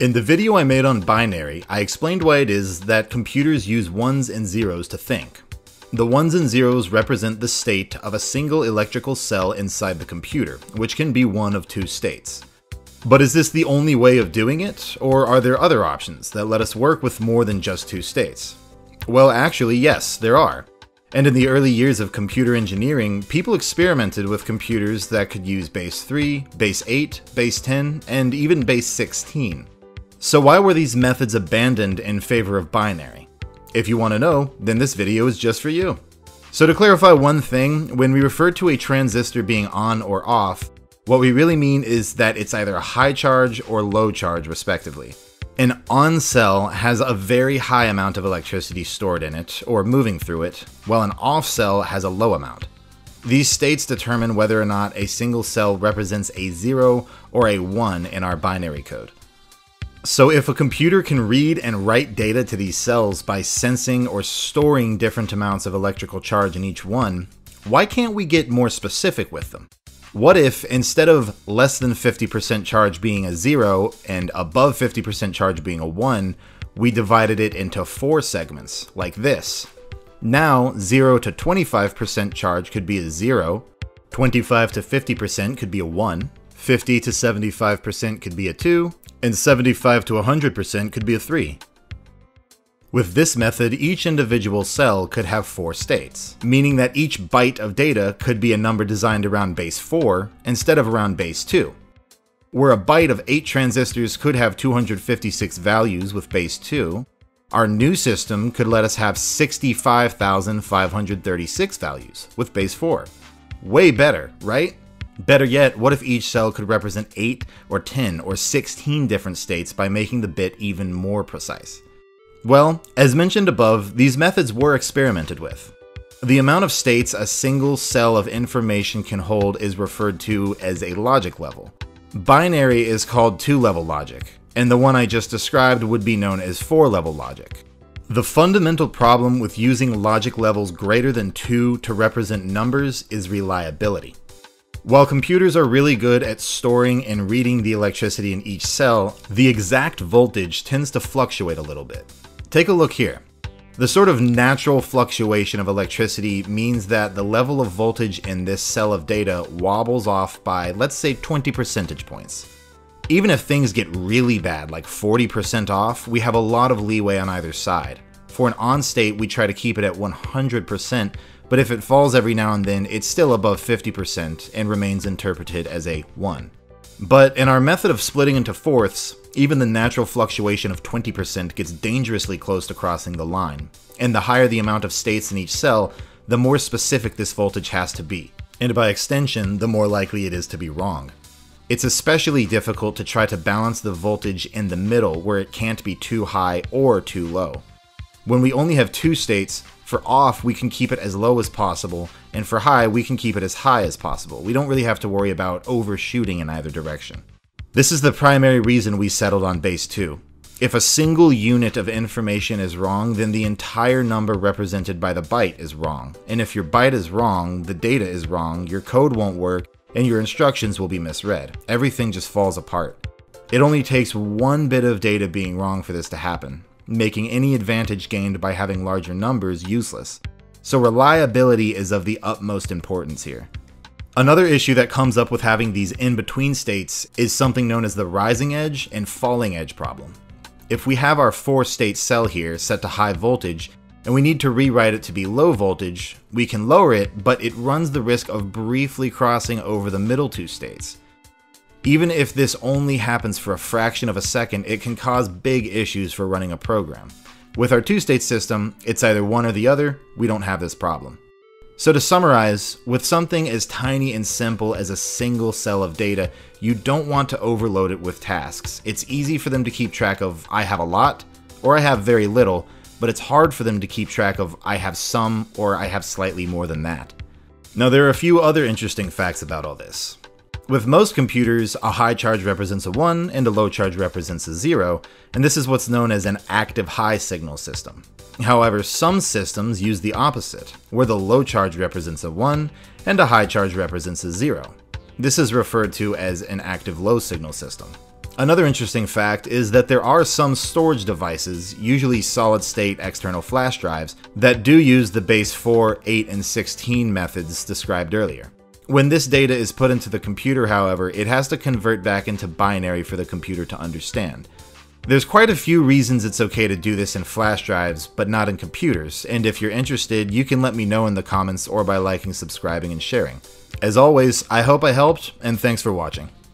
In the video I made on binary, I explained why it is that computers use ones and zeros to think. The ones and zeros represent the state of a single electrical cell inside the computer, which can be one of two states. But is this the only way of doing it, or are there other options that let us work with more than just two states? Well, actually, yes, there are. And in the early years of computer engineering, people experimented with computers that could use base 3, base 8, base 10, and even base 16. So why were these methods abandoned in favor of binary? If you want to know, then this video is just for you. So to clarify one thing, when we refer to a transistor being on or off, what we really mean is that it's either a high charge or low charge respectively. An on cell has a very high amount of electricity stored in it, or moving through it, while an off cell has a low amount. These states determine whether or not a single cell represents a 0 or a 1 in our binary code. So if a computer can read and write data to these cells by sensing or storing different amounts of electrical charge in each one, why can't we get more specific with them? What if, instead of less than 50% charge being a 0 and above 50% charge being a 1, we divided it into four segments, like this? Now, 0 to 25% charge could be a 0, 25 to 50% could be a 1, 50 to 75% could be a 2, and 75 to 100% could be a 3. With this method, each individual cell could have four states, meaning that each byte of data could be a number designed around base 4 instead of around base 2. Where a byte of 8 transistors could have 256 values with base 2, our new system could let us have 65,536 values with base 4. Way better, right? Better yet, what if each cell could represent 8 or 10 or 16 different states by making the bit even more precise? Well, as mentioned above, these methods were experimented with. The amount of states a single cell of information can hold is referred to as a logic level. Binary is called two-level logic, and the one I just described would be known as four-level logic. The fundamental problem with using logic levels greater than 2 to represent numbers is reliability. While computers are really good at storing and reading the electricity in each cell, the exact voltage tends to fluctuate a little bit. Take a look here. The sort of natural fluctuation of electricity means that the level of voltage in this cell of data wobbles off by, let's say, 20 percentage points. Even if things get really bad, like 40% off, we have a lot of leeway on either side. For an on state, we try to keep it at 100%, but if it falls every now and then, it's still above 50% and remains interpreted as a 1. But in our method of splitting into fourths, even the natural fluctuation of 20% gets dangerously close to crossing the line, and the higher the amount of states in each cell, the more specific this voltage has to be, and by extension, the more likely it is to be wrong. It's especially difficult to try to balance the voltage in the middle where it can't be too high or too low. When we only have two states, for off we can keep it as low as possible, and for high we can keep it as high as possible. We don't really have to worry about overshooting in either direction. This is the primary reason we settled on base 2. If a single unit of information is wrong, then the entire number represented by the byte is wrong. And if your byte is wrong, the data is wrong, your code won't work, and your instructions will be misread. Everything just falls apart. It only takes one bit of data being wrong for this to happen making any advantage gained by having larger numbers useless. So reliability is of the utmost importance here. Another issue that comes up with having these in-between states is something known as the rising edge and falling edge problem. If we have our 4-state cell here set to high voltage, and we need to rewrite it to be low voltage, we can lower it, but it runs the risk of briefly crossing over the middle two states. Even if this only happens for a fraction of a second, it can cause big issues for running a program. With our two-state system, it's either one or the other, we don't have this problem. So to summarize, with something as tiny and simple as a single cell of data, you don't want to overload it with tasks. It's easy for them to keep track of I have a lot, or I have very little, but it's hard for them to keep track of I have some, or I have slightly more than that. Now there are a few other interesting facts about all this. With most computers, a high charge represents a 1 and a low charge represents a 0, and this is what's known as an active high signal system. However, some systems use the opposite, where the low charge represents a 1 and a high charge represents a 0. This is referred to as an active low signal system. Another interesting fact is that there are some storage devices, usually solid state external flash drives, that do use the base 4, 8, and 16 methods described earlier. When this data is put into the computer, however, it has to convert back into binary for the computer to understand. There's quite a few reasons it's okay to do this in flash drives, but not in computers, and if you're interested, you can let me know in the comments or by liking, subscribing, and sharing. As always, I hope I helped, and thanks for watching.